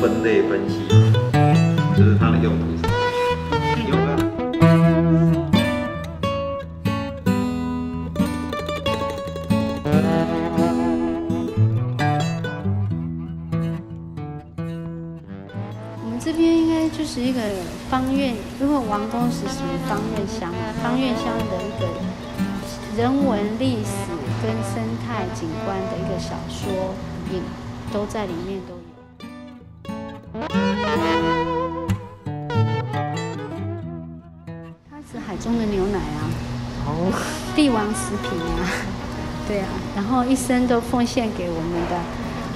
分类分析，就是它的用途是什么？这边应该就是一个方院，因为王宫是属于方院乡，方院乡的一个人文历史跟生态景观的一个小说影，都在里面都有。它是海中的牛奶啊，哦，帝王食品啊，对啊，然后一生都奉献给我们的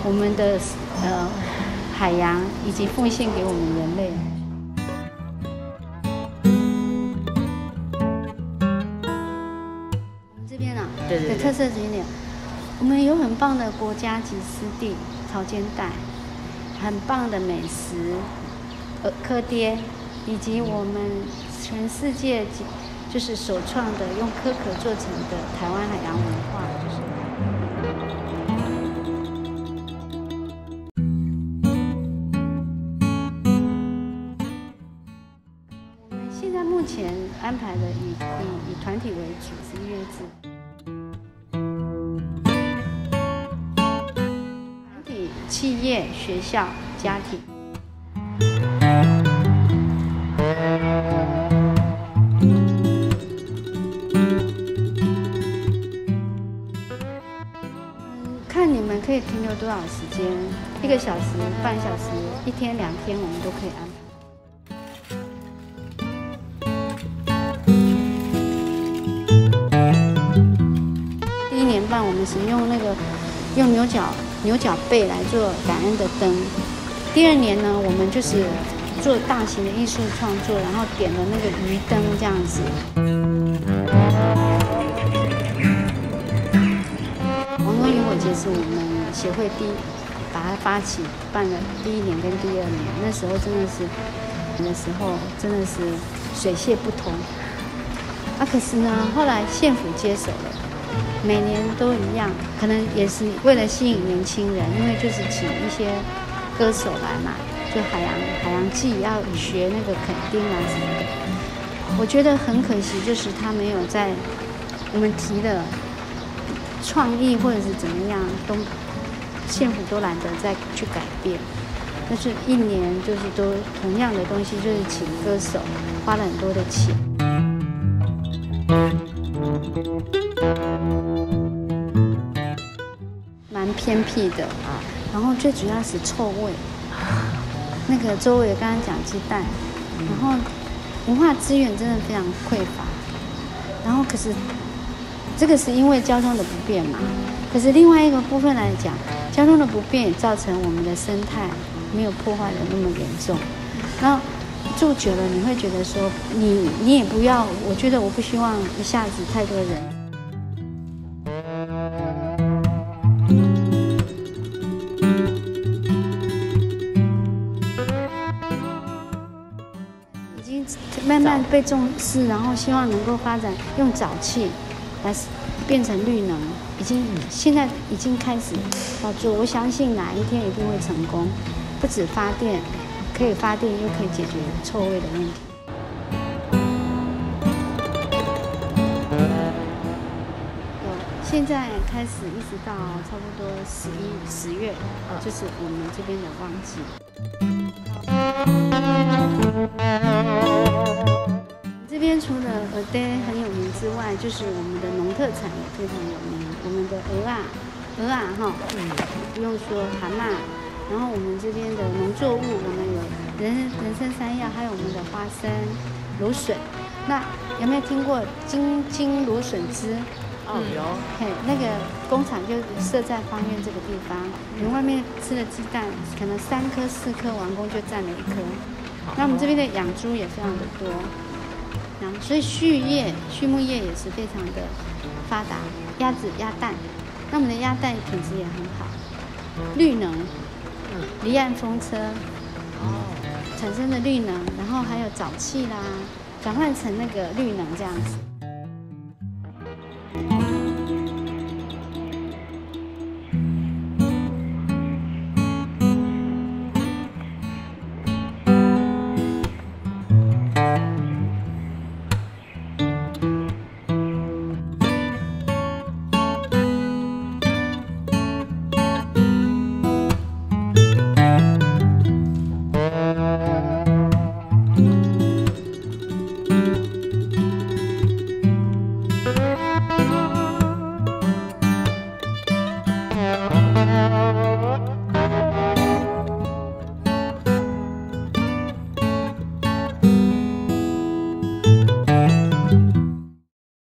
我们的呃海洋，以及奉献给我们人类。这边啊，对对特色景点，我们有很棒的国家级湿地潮间带，很棒的美食，呃，科爹，以及我们全世界就是首创的用科壳做成的台湾海洋文化，就是。现在目前安排的以以以团体为主，是一月制。团体、企业、学校、家庭。嗯，看你们可以停留多少时间，一个小时、半小时、一天、两天，我们都可以安排。们是用那个用牛角牛角贝来做感恩的灯。第二年呢，我们就是做大型的艺术创作，然后点了那个鱼灯这样子。王宫渔火节是我们协会第一把它发起办了第一年跟第二年，那时候真的是那时候真的是水泄不通。啊，可是呢，后来县府接手了。每年都一样，可能也是为了吸引年轻人，因为就是请一些歌手来嘛，就海洋海洋季要学那个垦丁啊什么的。我觉得很可惜，就是他没有在我们提的创意或者是怎么样，都县府都懒得再去改变。但是一年就是都同样的东西，就是请歌手，花了很多的钱。蛮偏僻的啊，然后最主要是臭味。那个周围刚刚讲鸡蛋，然后文化资源真的非常匮乏。然后可是这个是因为交通的不便嘛，可是另外一个部分来讲，交通的不便也造成我们的生态没有破坏的那么严重。然后住久了，你会觉得说，你你也不要，我觉得我不希望一下子太多人。已经慢慢被重视，然后希望能够发展用沼气来变成绿能，已经现在已经开始要做，我相信哪一天一定会成功，不止发电，可以发电又可以解决臭味的问题。有，现在开始一直到差不多十一十月，就是我们这边的旺季。这边除了鹅蛋很有名之外，就是我们的农特产也非常有名。我们的鹅啊，鹅啊哈，不用说蛤蟆。然后我们这边的农作物，我们有人人参山药，还有我们的花生、芦笋。那有没有听过金金芦笋汁？哦有，嘿，那个工厂就设在方院这个地方。你外面吃的鸡蛋，可能三颗四颗，完工就占了一颗。那我们这边的养猪也非常的多，然后所以畜业、畜牧业也是非常的发达。鸭子、鸭蛋，那我们的鸭蛋品质也很好。绿能，离岸风车哦，产生的绿能，然后还有沼气啦，转换成那个绿能这样子。